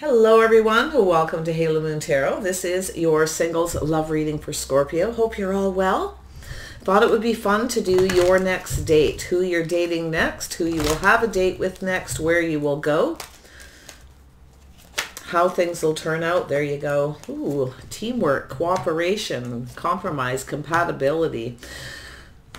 Hello everyone, welcome to Halo Moon Tarot. This is your singles love reading for Scorpio. Hope you're all well. Thought it would be fun to do your next date, who you're dating next, who you will have a date with next, where you will go, how things will turn out. There you go. Ooh, teamwork, cooperation, compromise, compatibility.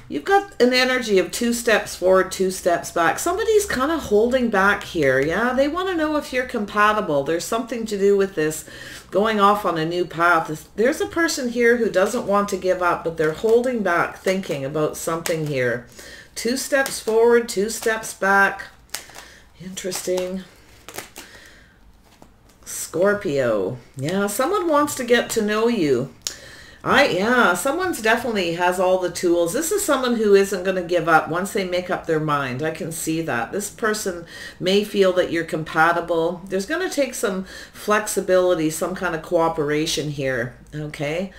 You've got an energy of two steps forward, two steps back. Somebody's kind of holding back here. Yeah, they want to know if you're compatible. There's something to do with this going off on a new path. There's a person here who doesn't want to give up, but they're holding back, thinking about something here. Two steps forward, two steps back. Interesting. Scorpio. Yeah, someone wants to get to know you. I yeah, someone's definitely has all the tools. This is someone who isn't going to give up once they make up their mind. I can see that. This person may feel that you're compatible. There's going to take some flexibility, some kind of cooperation here, okay?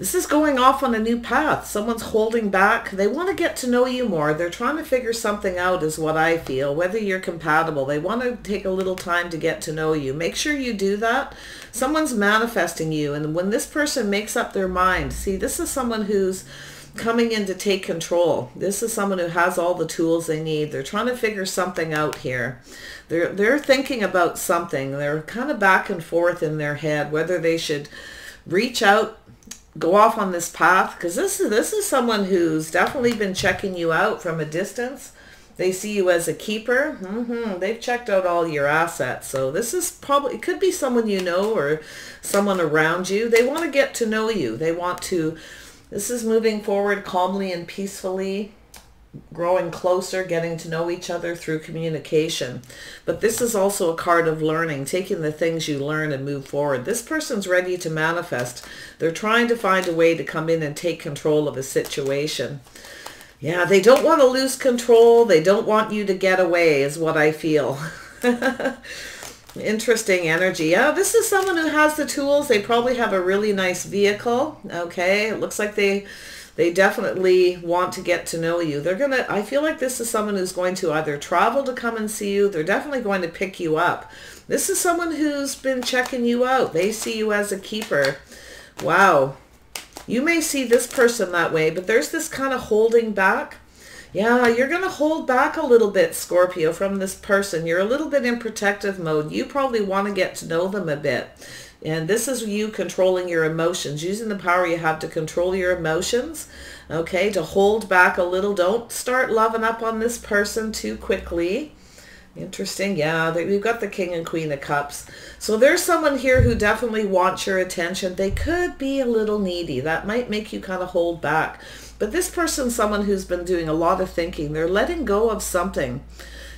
This is going off on a new path. Someone's holding back. They want to get to know you more. They're trying to figure something out is what I feel, whether you're compatible. They want to take a little time to get to know you. Make sure you do that. Someone's manifesting you. And when this person makes up their mind, see, this is someone who's coming in to take control. This is someone who has all the tools they need. They're trying to figure something out here. They're, they're thinking about something. They're kind of back and forth in their head, whether they should reach out go off on this path because this is this is someone who's definitely been checking you out from a distance. They see you as a keeper. Mm-hmm. they've checked out all your assets. So this is probably it could be someone you know or someone around you. They want to get to know you. They want to this is moving forward calmly and peacefully growing closer, getting to know each other through communication. But this is also a card of learning, taking the things you learn and move forward. This person's ready to manifest. They're trying to find a way to come in and take control of a situation. Yeah, they don't want to lose control. They don't want you to get away is what I feel. Interesting energy. Yeah, this is someone who has the tools. They probably have a really nice vehicle. Okay, it looks like they they definitely want to get to know you. They're going to, I feel like this is someone who's going to either travel to come and see you. They're definitely going to pick you up. This is someone who's been checking you out. They see you as a keeper. Wow. You may see this person that way, but there's this kind of holding back. Yeah, you're going to hold back a little bit, Scorpio, from this person. You're a little bit in protective mode. You probably want to get to know them a bit. And this is you controlling your emotions, using the power you have to control your emotions, okay, to hold back a little. Don't start loving up on this person too quickly. Interesting. Yeah, we've got the King and Queen of Cups. So there's someone here who definitely wants your attention. They could be a little needy. That might make you kind of hold back. But this person's someone who's been doing a lot of thinking. They're letting go of something.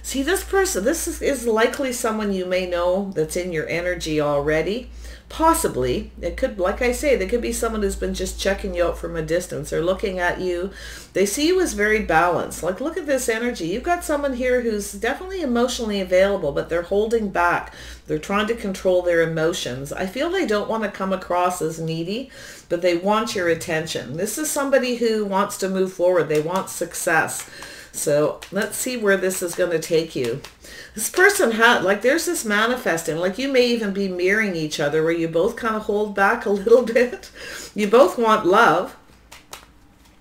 See, this person, this is, likely someone you may know that's in your energy already. Possibly. It could, like I say, they could be someone who's been just checking you out from a distance. They're looking at you. They see you as very balanced. Like, look at this energy. You've got someone here who's definitely emotionally available, but they're holding back. They're trying to control their emotions. I feel they don't want to come across as needy, but they want your attention. This is somebody who wants to move forward. They want success. So let's see where this is going to take you. This person had, like there's this manifesting, like you may even be mirroring each other where you both kind of hold back a little bit. You both want love.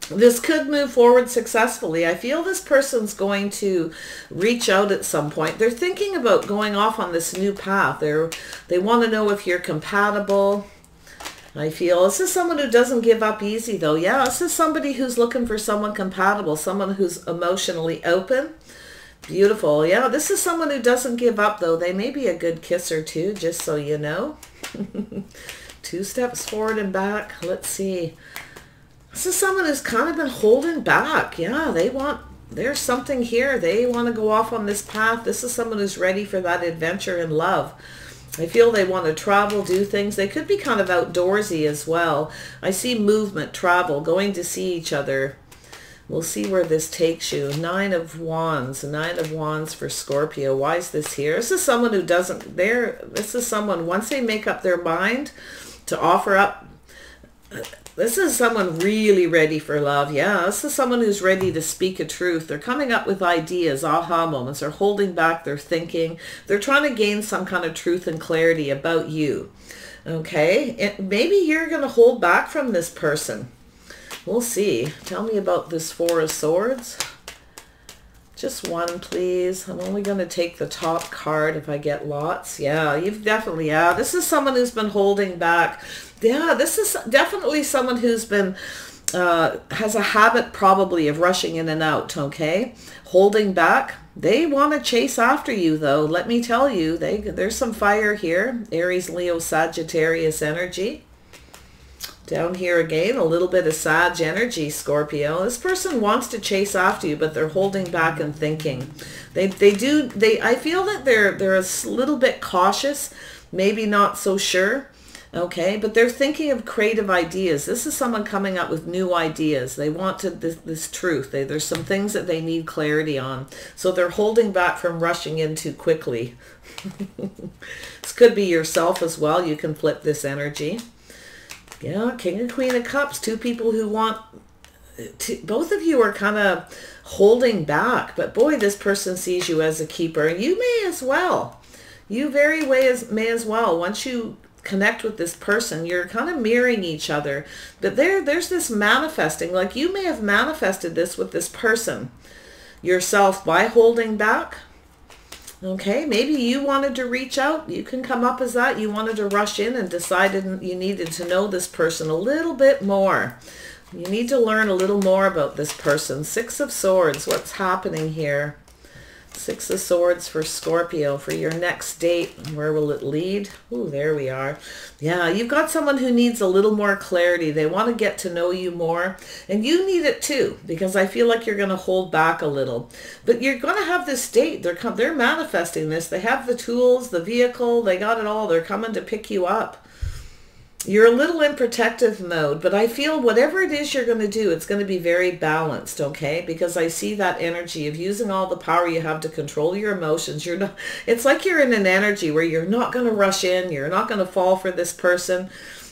This could move forward successfully. I feel this person's going to reach out at some point. They're thinking about going off on this new path. They're, they want to know if you're compatible I feel this is someone who doesn't give up easy though. Yeah, this is somebody who's looking for someone compatible, someone who's emotionally open. Beautiful. Yeah, this is someone who doesn't give up though. They may be a good kisser too, just so you know. Two steps forward and back. Let's see. This is someone who's kind of been holding back. Yeah, they want, there's something here. They want to go off on this path. This is someone who's ready for that adventure and love. I feel they want to travel, do things. They could be kind of outdoorsy as well. I see movement, travel, going to see each other. We'll see where this takes you. Nine of Wands. Nine of Wands for Scorpio. Why is this here? This is someone who doesn't... There. This is someone, once they make up their mind to offer up this is someone really ready for love. Yeah, this is someone who's ready to speak a truth. They're coming up with ideas, aha moments. They're holding back. They're thinking. They're trying to gain some kind of truth and clarity about you. Okay, maybe you're going to hold back from this person. We'll see. Tell me about this Four of Swords. Just one, please. I'm only going to take the top card if I get lots. Yeah, you've definitely, yeah. This is someone who's been holding back. Yeah, this is definitely someone who's been, uh, has a habit probably of rushing in and out, okay? Holding back. They want to chase after you, though. Let me tell you, they there's some fire here. Aries, Leo, Sagittarius energy. Down here again, a little bit of Sag energy, Scorpio. This person wants to chase after you, but they're holding back and thinking. They, they do, they, I feel that they're, they're a little bit cautious, maybe not so sure. Okay, but they're thinking of creative ideas. This is someone coming up with new ideas. They want to this, this truth. They, there's some things that they need clarity on. So they're holding back from rushing in too quickly. this could be yourself as well. You can flip this energy. Yeah, King and Queen of Cups, two people who want to, both of you are kind of holding back, but boy, this person sees you as a keeper. You may as well. You very way as, may as well. Once you connect with this person, you're kind of mirroring each other. But there, there's this manifesting, like you may have manifested this with this person yourself by holding back, Okay, maybe you wanted to reach out. You can come up as that. You wanted to rush in and decided you needed to know this person a little bit more. You need to learn a little more about this person. Six of Swords, what's happening here? Six of Swords for Scorpio for your next date. Where will it lead? Oh, there we are. Yeah, you've got someone who needs a little more clarity. They want to get to know you more. And you need it too, because I feel like you're going to hold back a little. But you're going to have this date. They're, they're manifesting this. They have the tools, the vehicle. They got it all. They're coming to pick you up you're a little in protective mode, but I feel whatever it is you're going to do, it's going to be very balanced, okay? Because I see that energy of using all the power you have to control your emotions. You're not, it's like you're in an energy where you're not going to rush in. You're not going to fall for this person,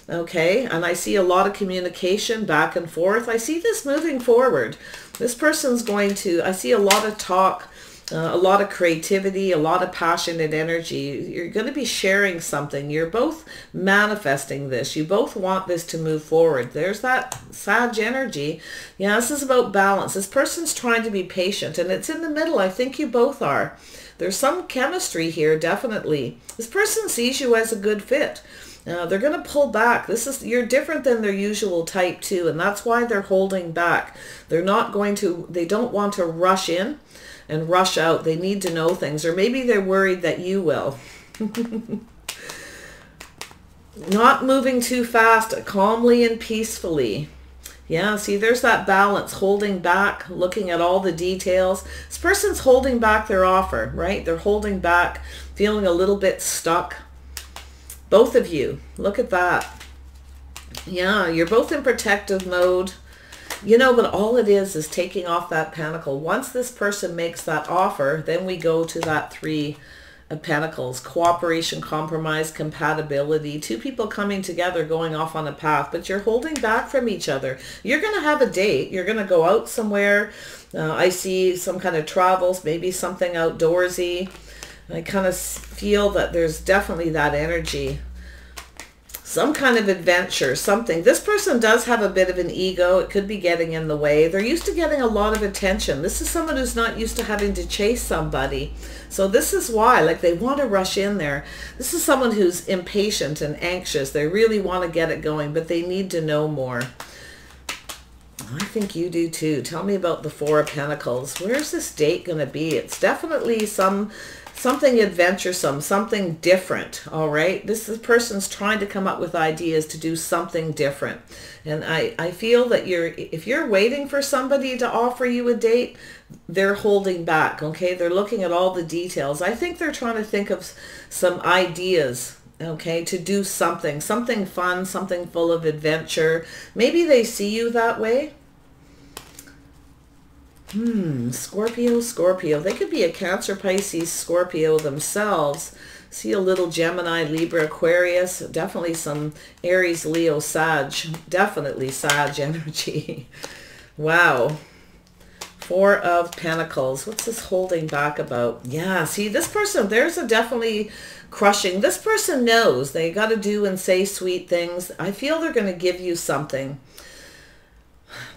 okay? And I see a lot of communication back and forth. I see this moving forward. This person's going to, I see a lot of talk uh, a lot of creativity, a lot of passion and energy. You're going to be sharing something. You're both manifesting this. You both want this to move forward. There's that Sag energy. Yeah, this is about balance. This person's trying to be patient and it's in the middle. I think you both are. There's some chemistry here, definitely. This person sees you as a good fit. Uh, they're going to pull back. This is you're different than their usual type too, and that's why they're holding back. They're not going to. They don't want to rush in and rush out. They need to know things, or maybe they're worried that you will. Not moving too fast, calmly and peacefully. Yeah, see, there's that balance, holding back, looking at all the details. This person's holding back their offer, right? They're holding back, feeling a little bit stuck. Both of you, look at that. Yeah, you're both in protective mode. You know, but all it is is taking off that pentacle. Once this person makes that offer, then we go to that three of pentacles, cooperation, compromise, compatibility, two people coming together, going off on a path, but you're holding back from each other. You're going to have a date. You're going to go out somewhere. Uh, I see some kind of travels, maybe something outdoorsy. I kind of feel that there's definitely that energy some kind of adventure, something. This person does have a bit of an ego. It could be getting in the way. They're used to getting a lot of attention. This is someone who's not used to having to chase somebody. So this is why, like they want to rush in there. This is someone who's impatient and anxious. They really want to get it going, but they need to know more. I think you do too. Tell me about the Four of Pentacles. Where's this date going to be? It's definitely some something adventuresome, something different, all right? This, this person's trying to come up with ideas to do something different. And I, I feel that you're, if you're waiting for somebody to offer you a date, they're holding back, okay? They're looking at all the details. I think they're trying to think of some ideas okay, to do something, something fun, something full of adventure. Maybe they see you that way. Hmm, Scorpio, Scorpio. They could be a Cancer, Pisces, Scorpio themselves. See a little Gemini, Libra, Aquarius. Definitely some Aries, Leo, Sag. Definitely Sag energy. wow. Four of Pentacles. What's this holding back about? Yeah, see, this person, there's a definitely crushing. This person knows they got to do and say sweet things. I feel they're going to give you something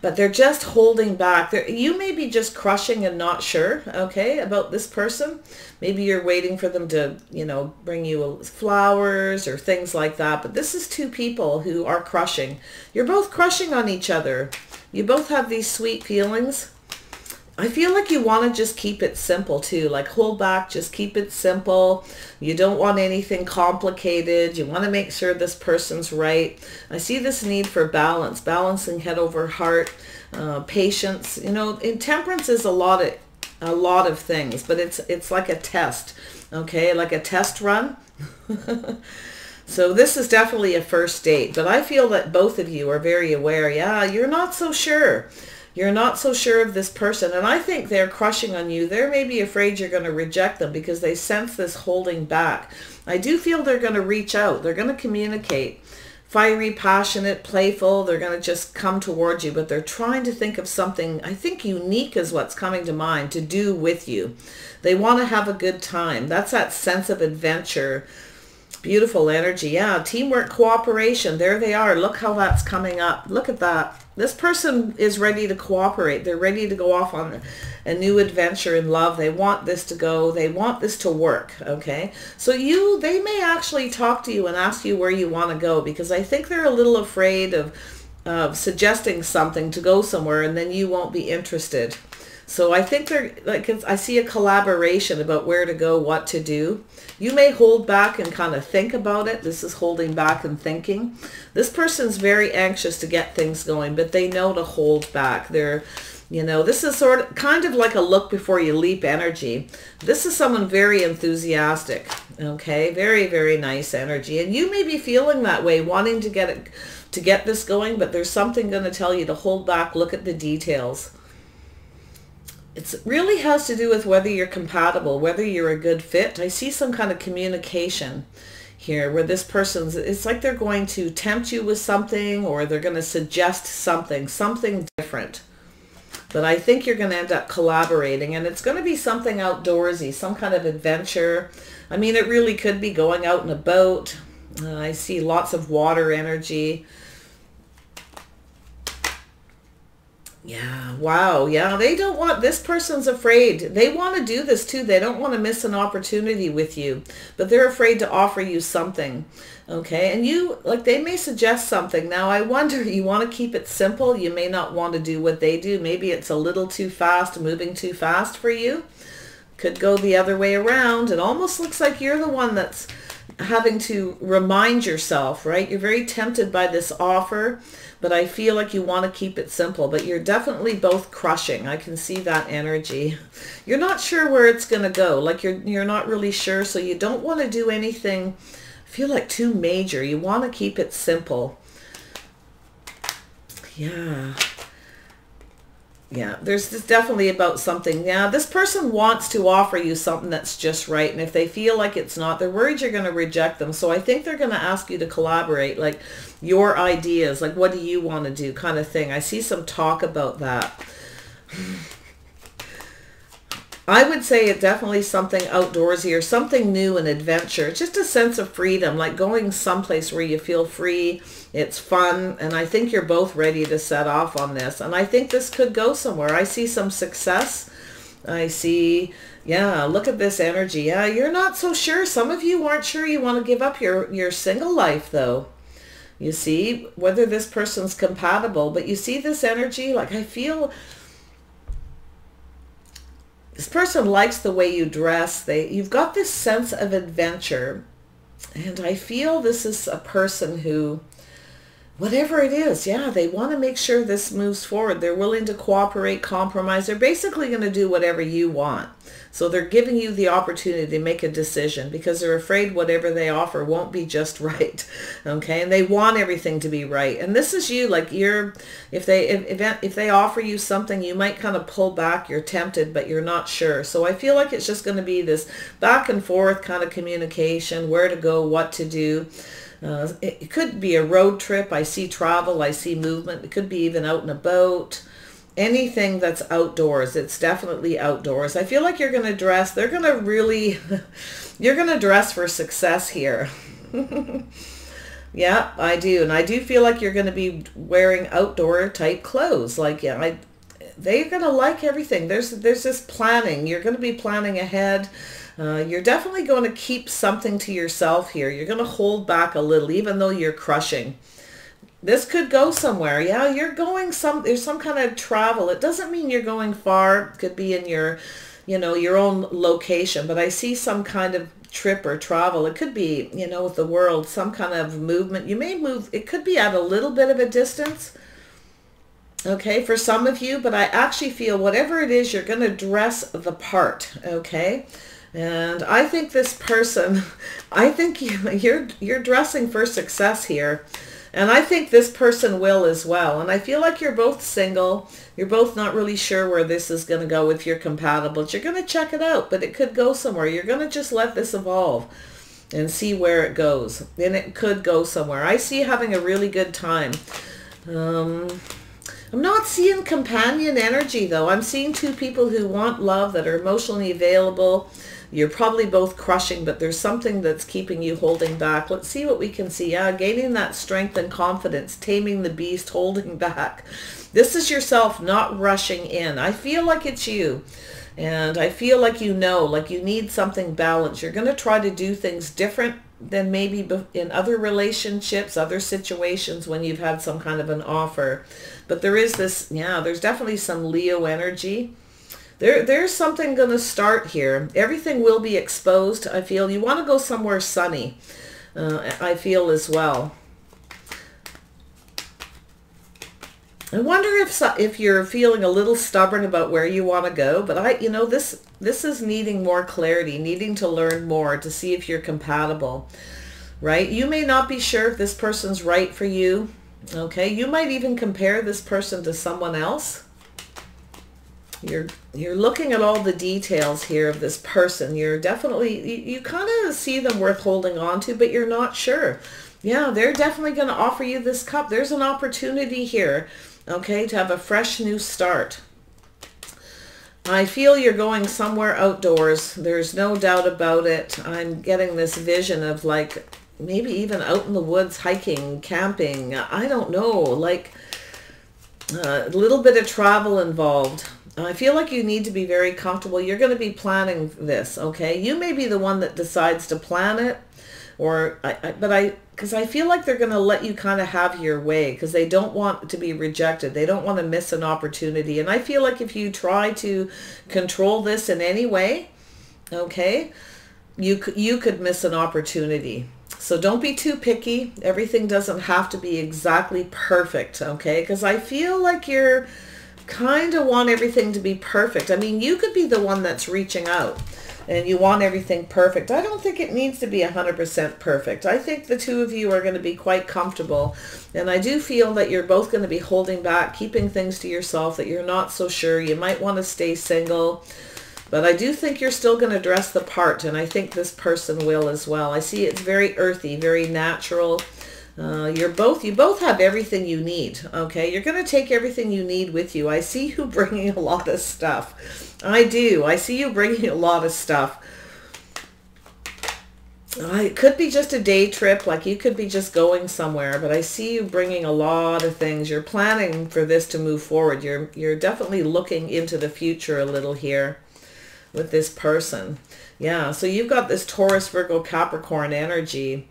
but they're just holding back. They're, you may be just crushing and not sure, okay, about this person. Maybe you're waiting for them to, you know, bring you flowers or things like that. But this is two people who are crushing. You're both crushing on each other. You both have these sweet feelings. I feel like you want to just keep it simple too. Like hold back, just keep it simple. You don't want anything complicated. You want to make sure this person's right. I see this need for balance, balancing head over heart, uh, patience. You know, in Temperance is a lot of a lot of things, but it's it's like a test. Okay, like a test run. so this is definitely a first date, but I feel that both of you are very aware. Yeah, you're not so sure you're not so sure of this person. And I think they're crushing on you. They're maybe afraid you're going to reject them because they sense this holding back. I do feel they're going to reach out. They're going to communicate. Fiery, passionate, playful. They're going to just come towards you, but they're trying to think of something, I think unique is what's coming to mind, to do with you. They want to have a good time. That's that sense of adventure. Beautiful energy. Yeah, teamwork, cooperation. There they are. Look how that's coming up. Look at that. This person is ready to cooperate. They're ready to go off on a new adventure in love. They want this to go. They want this to work. Okay. So you, they may actually talk to you and ask you where you want to go because I think they're a little afraid of, of suggesting something to go somewhere and then you won't be interested. So I think they're like I see a collaboration about where to go, what to do. You may hold back and kind of think about it. This is holding back and thinking. This person's very anxious to get things going, but they know to hold back. They're you know, this is sort of kind of like a look before you leap energy. This is someone very enthusiastic, okay? Very, very nice energy. And you may be feeling that way, wanting to get it to get this going, but there's something going to tell you to hold back, look at the details it really has to do with whether you're compatible, whether you're a good fit. I see some kind of communication here where this person's, it's like they're going to tempt you with something or they're going to suggest something, something different. But I think you're going to end up collaborating and it's going to be something outdoorsy, some kind of adventure. I mean, it really could be going out in a boat. Uh, I see lots of water energy. Yeah, wow. Yeah, they don't want, this person's afraid. They want to do this too. They don't want to miss an opportunity with you, but they're afraid to offer you something. Okay, and you, like they may suggest something. Now, I wonder, you want to keep it simple. You may not want to do what they do. Maybe it's a little too fast, moving too fast for you. Could go the other way around. It almost looks like you're the one that's having to remind yourself, right? You're very tempted by this offer but I feel like you want to keep it simple, but you're definitely both crushing. I can see that energy. You're not sure where it's going to go. Like you're, you're not really sure. So you don't want to do anything, I feel like too major. You want to keep it simple. Yeah yeah there's definitely about something. Yeah this person wants to offer you something that's just right and if they feel like it's not they're worried you're going to reject them. So i think they're going to ask you to collaborate like your ideas like what do you want to do kind of thing. I see some talk about that. I would say it definitely something outdoorsy or something new and adventure. It's just a sense of freedom, like going someplace where you feel free, it's fun, and I think you're both ready to set off on this. And I think this could go somewhere. I see some success. I see, yeah, look at this energy. Yeah, you're not so sure. Some of you aren't sure you want to give up your, your single life, though. You see, whether this person's compatible, but you see this energy, like I feel this person likes the way you dress. They, you've got this sense of adventure. And I feel this is a person who whatever it is, yeah, they want to make sure this moves forward. They're willing to cooperate, compromise. They're basically going to do whatever you want. So they're giving you the opportunity to make a decision because they're afraid whatever they offer won't be just right. Okay. And they want everything to be right. And this is you, like you're, if they, if, if they offer you something, you might kind of pull back. You're tempted, but you're not sure. So I feel like it's just going to be this back and forth kind of communication, where to go, what to do. Uh, it, could be a road trip. I see travel. I see movement. It could be even out and about. Anything that's outdoors. It's definitely outdoors. I feel like you're going to dress. They're going to really, you're going to dress for success here. yeah, I do. And I do feel like you're going to be wearing outdoor type clothes. Like, yeah, I, they're going to like everything. There's, there's this planning. You're going to be planning ahead. Uh, you're definitely going to keep something to yourself here. You're going to hold back a little, even though you're crushing. This could go somewhere. Yeah, you're going some, there's some kind of travel. It doesn't mean you're going far. It could be in your, you know, your own location, but I see some kind of trip or travel. It could be, you know, with the world, some kind of movement. You may move, it could be at a little bit of a distance, okay, for some of you, but I actually feel whatever it is, you're going to dress the part, okay? And I think this person, I think you, you're, you're dressing for success here. And I think this person will as well. And I feel like you're both single. You're both not really sure where this is going to go if you're compatible. You're going to check it out, but it could go somewhere. You're going to just let this evolve and see where it goes. And it could go somewhere. I see having a really good time. Um, I'm not seeing companion energy though. I'm seeing two people who want love that are emotionally available you're probably both crushing, but there's something that's keeping you holding back. Let's see what we can see. Yeah, gaining that strength and confidence, taming the beast, holding back. This is yourself not rushing in. I feel like it's you. And I feel like you know, like you need something balanced. You're going to try to do things different than maybe in other relationships, other situations when you've had some kind of an offer. But there is this, yeah, there's definitely some Leo energy there, there's something going to start here. Everything will be exposed, I feel. You want to go somewhere sunny, uh, I feel as well. I wonder if if you're feeling a little stubborn about where you want to go, but I, you know, this this is needing more clarity, needing to learn more to see if you're compatible, right? You may not be sure if this person's right for you, okay? You might even compare this person to someone else, you're you're looking at all the details here of this person. You're definitely, you, you kind of see them worth holding on to, but you're not sure. Yeah, they're definitely going to offer you this cup. There's an opportunity here, okay, to have a fresh new start. I feel you're going somewhere outdoors. There's no doubt about it. I'm getting this vision of like maybe even out in the woods hiking, camping. I don't know, like uh, a little bit of travel involved. I feel like you need to be very comfortable. You're going to be planning this, okay? You may be the one that decides to plan it, or I, I but I because I feel like they're going to let you kind of have your way because they don't want to be rejected. They don't want to miss an opportunity. And I feel like if you try to control this in any way, okay, you you could miss an opportunity. So don't be too picky. Everything doesn't have to be exactly perfect, okay? Because I feel like you're kind of want everything to be perfect. I mean, you could be the one that's reaching out and you want everything perfect. I don't think it needs to be 100% perfect. I think the two of you are going to be quite comfortable. And I do feel that you're both going to be holding back, keeping things to yourself, that you're not so sure. You might want to stay single. But I do think you're still going to dress the part, and I think this person will as well. I see it's very earthy, very natural. Uh, you're both, you both have everything you need, okay? You're going to take everything you need with you. I see you bringing a lot of stuff. I do. I see you bringing a lot of stuff. It could be just a day trip, like you could be just going somewhere, but I see you bringing a lot of things. You're planning for this to move forward. You're, you're definitely looking into the future a little here with this person. Yeah, so you've got this Taurus, Virgo, Capricorn energy.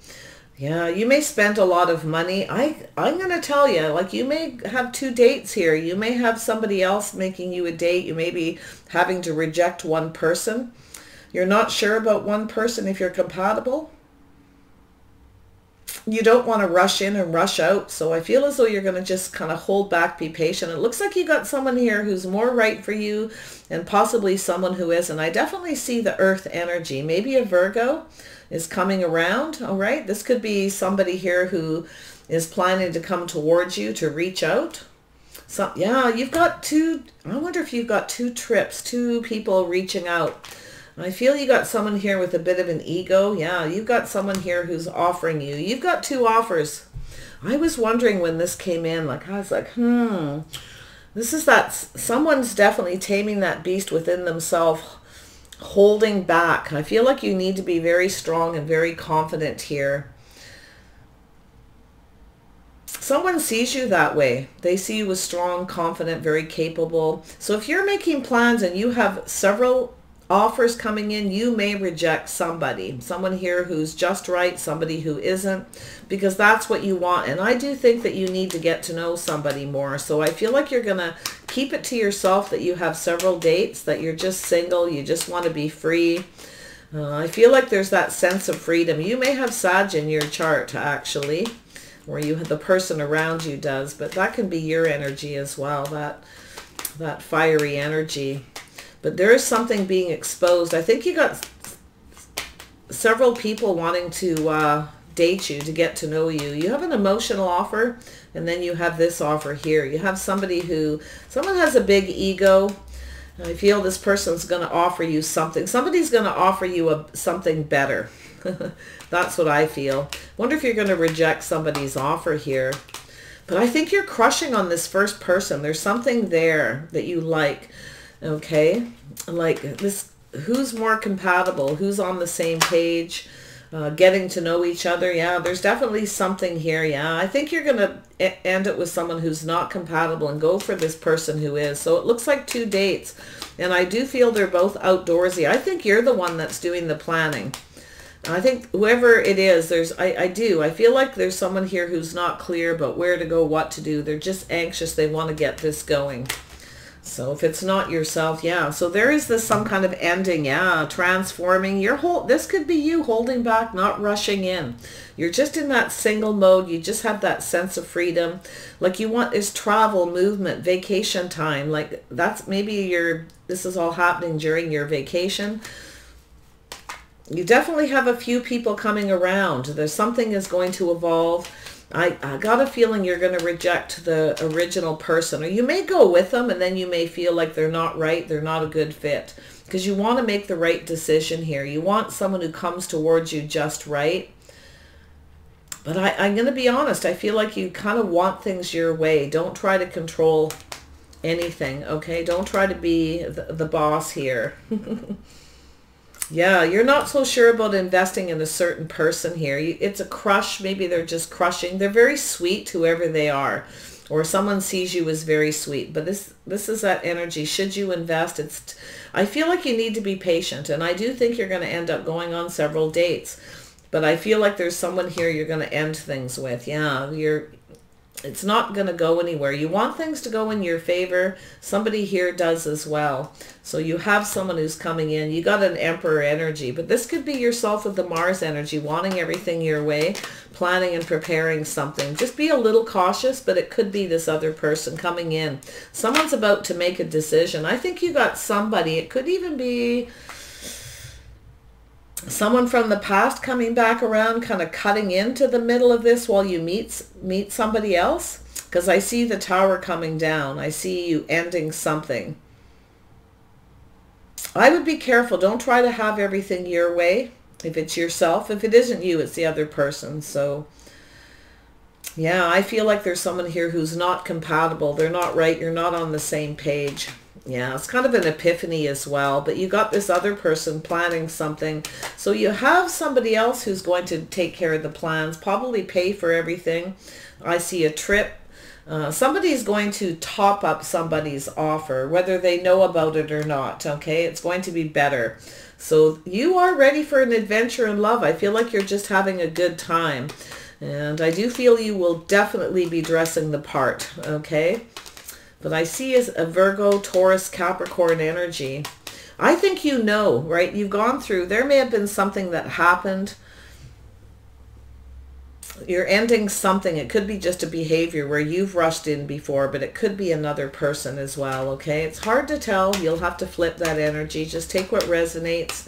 Yeah, you may spend a lot of money. I, I'm going to tell you, like you may have two dates here. You may have somebody else making you a date. You may be having to reject one person. You're not sure about one person if you're compatible. you don't want to rush in and rush out. So I feel as though you're going to just kind of hold back, be patient. It looks like you got someone here who's more right for you and possibly someone who isn't. I definitely see the earth energy. Maybe a Virgo is coming around. All right. This could be somebody here who is planning to come towards you to reach out. So yeah, you've got two, I wonder if you've got two trips, two people reaching out. I feel you got someone here with a bit of an ego. Yeah, you've got someone here who's offering you. You've got two offers. I was wondering when this came in, like I was like, hmm, this is that someone's definitely taming that beast within themselves, holding back. I feel like you need to be very strong and very confident here. Someone sees you that way. They see you as strong, confident, very capable. So if you're making plans and you have several offers coming in, you may reject somebody, someone here who's just right, somebody who isn't, because that's what you want. And I do think that you need to get to know somebody more. So I feel like you're going to keep it to yourself that you have several dates, that you're just single, you just want to be free. Uh, I feel like there's that sense of freedom. You may have Sag in your chart, actually, or you the person around you does, but that can be your energy as well, that that fiery energy but there is something being exposed. I think you got several people wanting to uh, date you, to get to know you. You have an emotional offer, and then you have this offer here. You have somebody who, someone has a big ego. I feel this person's going to offer you something. Somebody's going to offer you a, something better. That's what I feel. Wonder if you're going to reject somebody's offer here. But I think you're crushing on this first person. There's something there that you like okay like this who's more compatible who's on the same page uh, getting to know each other yeah there's definitely something here yeah i think you're gonna end it with someone who's not compatible and go for this person who is so it looks like two dates and i do feel they're both outdoorsy i think you're the one that's doing the planning I think whoever it is, there's I, I do. I feel like there's someone here who's not clear about where to go, what to do. They're just anxious. They want to get this going. So if it's not yourself, yeah. So there is this some kind of ending, yeah, transforming. Your whole this could be you holding back, not rushing in. You're just in that single mode. You just have that sense of freedom. Like you want is travel, movement, vacation time. Like that's maybe your this is all happening during your vacation. You definitely have a few people coming around. There's something is going to evolve I, I got a feeling you're going to reject the original person or you may go with them and then you may feel like they're not right. They're not a good fit because you want to make the right decision here. You want someone who comes towards you just right. But I, I'm going to be honest. I feel like you kind of want things your way. Don't try to control anything. Okay. Don't try to be the, the boss here. Yeah, you're not so sure about investing in a certain person here. It's a crush. Maybe they're just crushing. They're very sweet, whoever they are. Or someone sees you as very sweet. But this this is that energy. Should you invest, it's. I feel like you need to be patient. And I do think you're going to end up going on several dates. But I feel like there's someone here you're going to end things with. Yeah, you're it's not going to go anywhere. You want things to go in your favor. Somebody here does as well. So you have someone who's coming in. You got an emperor energy, but this could be yourself with the Mars energy, wanting everything your way, planning and preparing something. Just be a little cautious, but it could be this other person coming in. Someone's about to make a decision. I think you got somebody. It could even be someone from the past coming back around kind of cutting into the middle of this while you meet meet somebody else because I see the tower coming down. I see you ending something. I would be careful. Don't try to have everything your way. If it's yourself, if it isn't you, it's the other person. So yeah, I feel like there's someone here who's not compatible. They're not right. You're not on the same page. Yeah, it's kind of an epiphany as well. But you got this other person planning something. So you have somebody else who's going to take care of the plans, probably pay for everything. I see a trip. Uh, somebody's going to top up somebody's offer, whether they know about it or not. Okay, it's going to be better. So you are ready for an adventure in love. I feel like you're just having a good time. And I do feel you will definitely be dressing the part. Okay. But I see is a Virgo, Taurus, Capricorn energy. I think you know, right? You've gone through, there may have been something that happened you're ending something. It could be just a behavior where you've rushed in before, but it could be another person as well, okay? It's hard to tell. You'll have to flip that energy. Just take what resonates.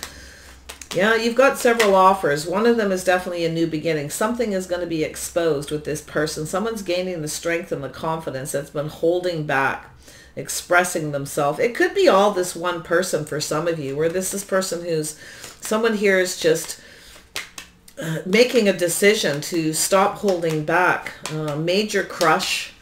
Yeah, you've got several offers. One of them is definitely a new beginning. Something is going to be exposed with this person. Someone's gaining the strength and the confidence that's been holding back, expressing themselves. It could be all this one person for some of you, where this is person who's, someone here is just uh, making a decision to stop holding back. Uh, major crush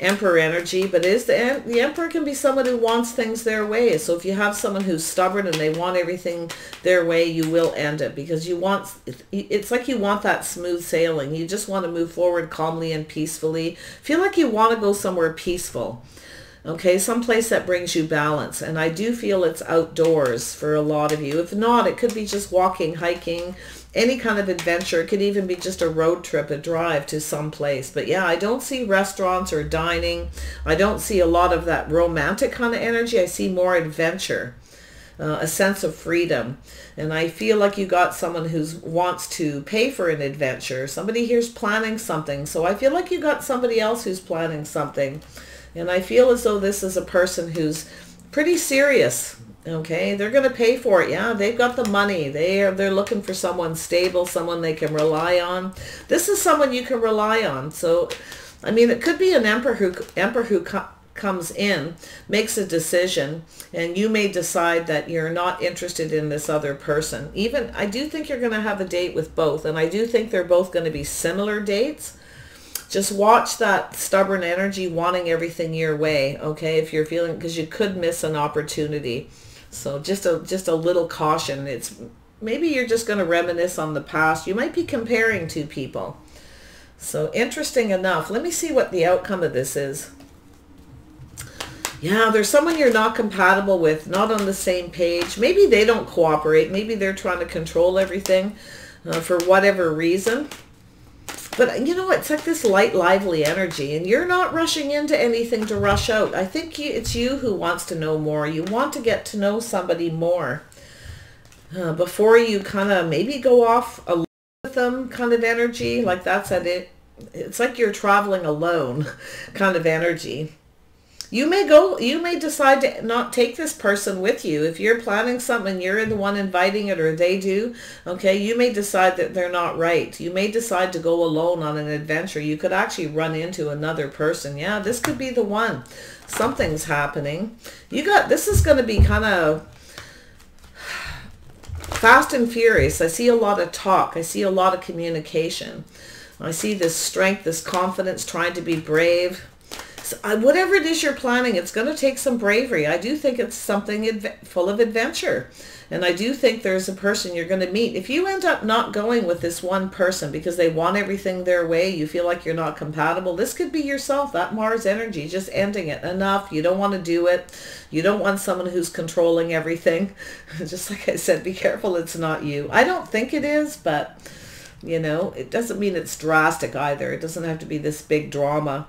Emperor energy, but is the, the Emperor can be someone who wants things their way. So if you have someone who's stubborn and they want everything their way, you will end it because you want, it's like you want that smooth sailing. You just want to move forward calmly and peacefully. Feel like you want to go somewhere peaceful. Okay, someplace that brings you balance. And I do feel it's outdoors for a lot of you. If not, it could be just walking, hiking, any kind of adventure. It could even be just a road trip, a drive to some place. But yeah, I don't see restaurants or dining. I don't see a lot of that romantic kind of energy. I see more adventure. Uh, a sense of freedom. And I feel like you got someone who wants to pay for an adventure. Somebody here's planning something. So I feel like you got somebody else who's planning something. And I feel as though this is a person who's pretty serious Okay, they're going to pay for it. Yeah, they've got the money. They are they're looking for someone stable, someone they can rely on. This is someone you can rely on. So, I mean, it could be an emperor who emperor who co comes in, makes a decision, and you may decide that you're not interested in this other person. Even I do think you're going to have a date with both, and I do think they're both going to be similar dates just watch that stubborn energy wanting everything your way okay if you're feeling because you could miss an opportunity so just a just a little caution. It's maybe you're just going to reminisce on the past. You might be comparing two people. So interesting enough. Let me see what the outcome of this is. Yeah, there's someone you're not compatible with, not on the same page. Maybe they don't cooperate. Maybe they're trying to control everything uh, for whatever reason. But you know, it's like this light, lively energy, and you're not rushing into anything to rush out. I think it's you who wants to know more. You want to get to know somebody more uh, before you kind of maybe go off alone with them kind of energy. Like that's at it. It's like you're traveling alone kind of energy you may go you may decide to not take this person with you. If you're planning something you're the one inviting it or they do okay you may decide that they're not right. You may decide to go alone on an adventure. You could actually run into another person. Yeah this could be the one. Something's happening. You got this is going to be kind of fast and furious. I see a lot of talk. I see a lot of communication. I see this strength this confidence trying to be brave Uh, whatever it is you're planning, it's going to take some bravery. I do think it's something full of adventure. And I do think there's a person you're going to meet. If you end up not going with this one person because they want everything their way, you feel like you're not compatible, this could be yourself, that Mars energy, just ending it. Enough. You don't want to do it. You don't want someone who's controlling everything. just like I said, be careful it's not you. I don't think it is, but you know, it doesn't mean it's drastic either. It doesn't have to be this big drama.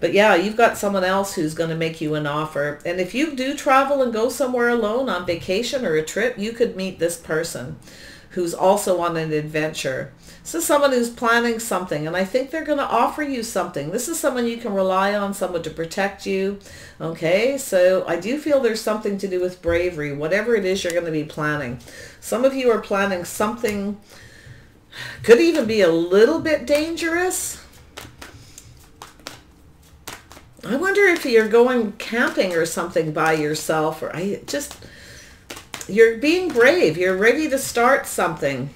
But yeah, you've got someone else who's going to make you an offer. And if you do travel and go somewhere alone on vacation or a trip, you could meet this person who's also on an adventure. so someone who's planning something, and I think they're going to offer you something. This is someone you can rely on, someone to protect you. Okay, so I do feel there's something to do with bravery, whatever it is you're going to be planning. Some of you are planning something, could even be a little bit dangerous I wonder if you're going camping or something by yourself or I just you're being brave. You're ready to start something.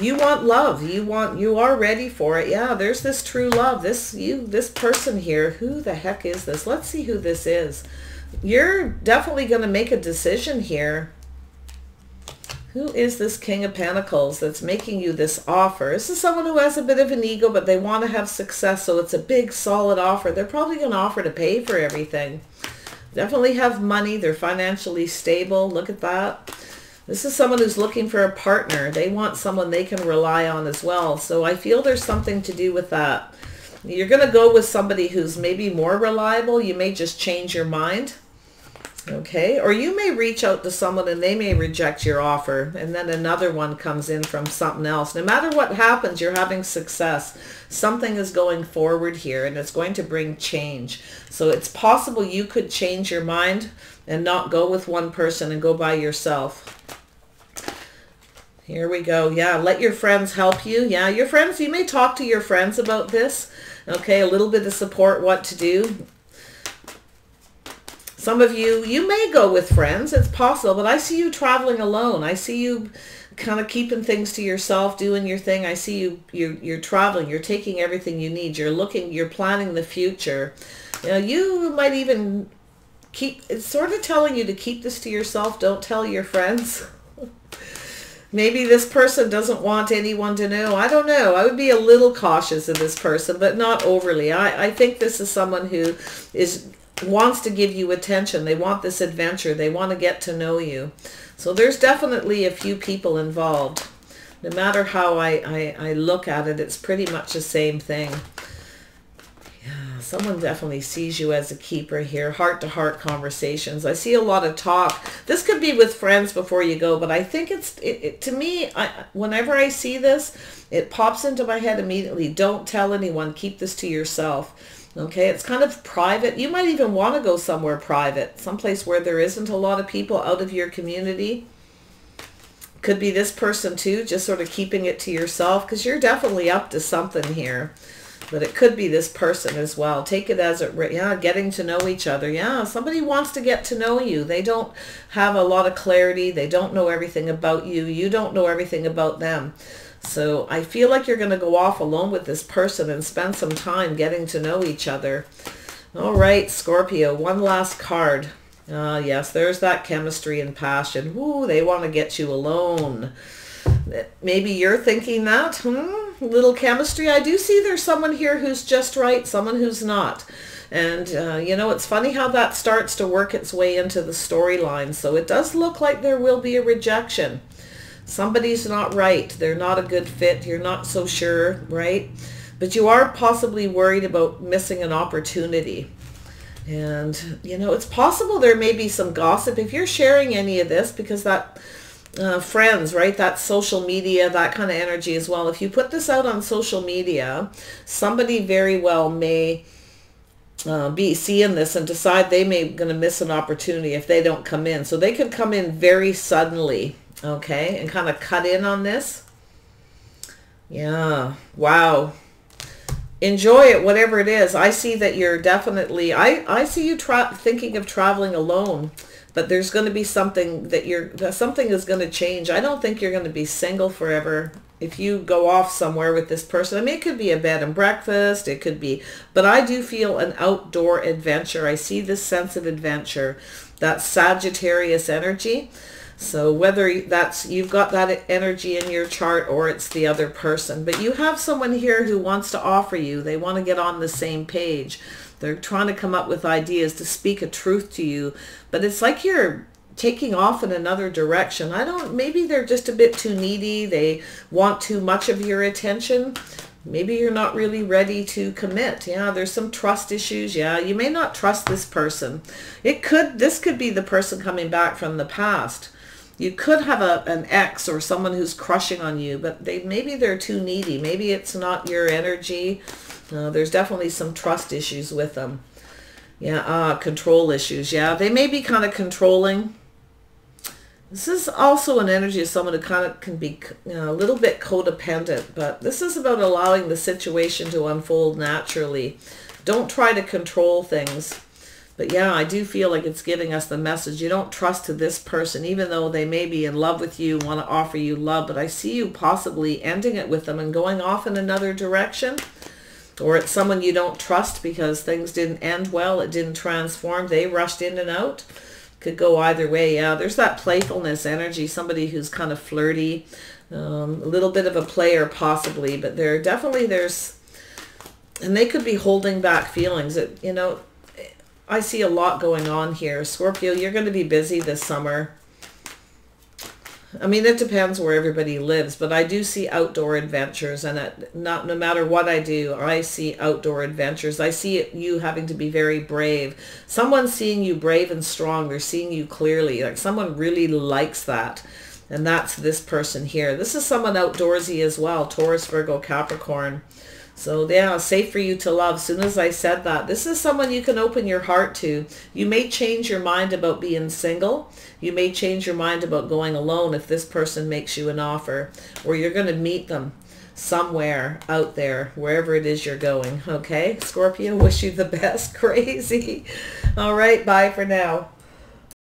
You want love. You want you are ready for it. Yeah, there's this true love. This you this person here. Who the heck is this? Let's see who this is. You're definitely going to make a decision here who is this King of Pentacles that's making you this offer? This is someone who has a bit of an ego, but they want to have success, so it's a big, solid offer. They're probably going to offer to pay for everything. Definitely have money. They're financially stable. Look at that. This is someone who's looking for a partner. They want someone they can rely on as well. So I feel there's something to do with that. You're going to go with somebody who's maybe more reliable. You may just change your mind. Okay, or you may reach out to someone and they may reject your offer and then another one comes in from something else. No matter what happens, you're having success. Something is going forward here and it's going to bring change. So it's possible you could change your mind and not go with one person and go by yourself. Here we go. Yeah, let your friends help you. Yeah, your friends, you may talk to your friends about this. Okay, a little bit of support, what to do. Some of you, you may go with friends. It's possible, but I see you traveling alone. I see you kind of keeping things to yourself, doing your thing. I see you, you're, you're traveling. You're taking everything you need. You're looking, you're planning the future. You know, you might even keep, it's sort of telling you to keep this to yourself. Don't tell your friends. Maybe this person doesn't want anyone to know. I don't know. I would be a little cautious of this person, but not overly. I, I think this is someone who is wants to give you attention. They want this adventure. They want to get to know you. So there's definitely a few people involved. No matter how I, I, I look at it, it's pretty much the same thing. Yeah, someone definitely sees you as a keeper here. Heart-to-heart -heart conversations. I see a lot of talk. This could be with friends before you go, but I think it's, it, it, to me, I, whenever I see this, it pops into my head immediately. Don't tell anyone. Keep this to yourself Okay, it's kind of private. You might even want to go somewhere private, someplace where there isn't a lot of people out of your community. Could be this person too, just sort of keeping it to yourself because you're definitely up to something here. But it could be this person as well. Take it as it, yeah, getting to know each other. Yeah, somebody wants to get to know you. They don't have a lot of clarity. They don't know everything about you. You don't know everything about them. So I feel like you're going to go off alone with this person and spend some time getting to know each other. All right, Scorpio, one last card. Ah, uh, yes, there's that chemistry and passion. Ooh, they want to get you alone. Maybe you're thinking that, hmm? Little chemistry. I do see there's someone here who's just right, someone who's not. And, uh, you know, it's funny how that starts to work its way into the storyline. So it does look like there will be a rejection somebody's not right. They're not a good fit. You're not so sure, right? But you are possibly worried about missing an opportunity. And, you know, it's possible there may be some gossip. If you're sharing any of this, because that uh, friends, right? That social media, that kind of energy as well. If you put this out on social media, somebody very well may uh, be seeing this and decide they may going to miss an opportunity if they don't come in. So they could come in very suddenly okay, and kind of cut in on this. Yeah, wow. Enjoy it, whatever it is. I see that you're definitely, I, I see you thinking of traveling alone, but there's going to be something that you're, that something is going to change. I don't think you're going to be single forever if you go off somewhere with this person. I mean, it could be a bed and breakfast. It could be, but I do feel an outdoor adventure. I see this sense of adventure, that Sagittarius energy. So whether that's you've got that energy in your chart or it's the other person, but you have someone here who wants to offer you. They want to get on the same page. They're trying to come up with ideas to speak a truth to you, but it's like you're taking off in another direction. I don't, maybe they're just a bit too needy. They want too much of your attention. Maybe you're not really ready to commit. Yeah, there's some trust issues. Yeah, you may not trust this person. It could, this could be the person coming back from the past you could have a, an ex or someone who's crushing on you, but they maybe they're too needy. Maybe it's not your energy. Uh, there's definitely some trust issues with them. Yeah, uh, control issues. Yeah, they may be kind of controlling. This is also an energy of someone who kind of can be you know, a little bit codependent, but this is about allowing the situation to unfold naturally. Don't try to control things. But yeah, I do feel like it's giving us the message. You don't trust to this person, even though they may be in love with you, want to offer you love. But I see you possibly ending it with them and going off in another direction. Or it's someone you don't trust because things didn't end well. It didn't transform. They rushed in and out. Could go either way. Yeah, there's that playfulness energy. Somebody who's kind of flirty. Um, a little bit of a player possibly. But there definitely there's... And they could be holding back feelings. That you know, I see a lot going on here. Scorpio, you're going to be busy this summer. I mean, it depends where everybody lives, but I do see outdoor adventures, and it, not no matter what I do, I see outdoor adventures. I see it, you having to be very brave. Someone seeing you brave and strong. They're seeing you clearly. Like someone really likes that, and that's this person here. This is someone outdoorsy as well. Taurus, Virgo, Capricorn. So yeah, safe for you to love. As soon as I said that, this is someone you can open your heart to. You may change your mind about being single. You may change your mind about going alone if this person makes you an offer or you're going to meet them somewhere out there, wherever it is you're going. Okay, Scorpio, wish you the best. Crazy. All right, bye for now.